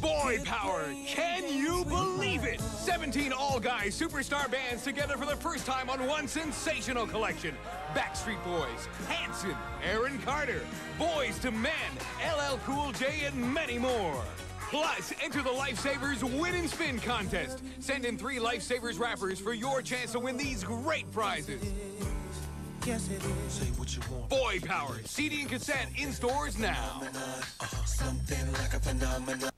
Boy Power! Can you believe it? 17 all-guy superstar bands together for the first time on one sensational collection. Backstreet Boys, Hanson, Aaron Carter, Boyz II Men, LL Cool J, and many more. Plus, enter the Lifesavers Win and Spin contest. Send in three Lifesavers wrappers for your chance to win these great prizes. Yes, it is. Say what you want. Boy Power, CD and cassette in stores now. Uh-huh. Something like a phenomenon.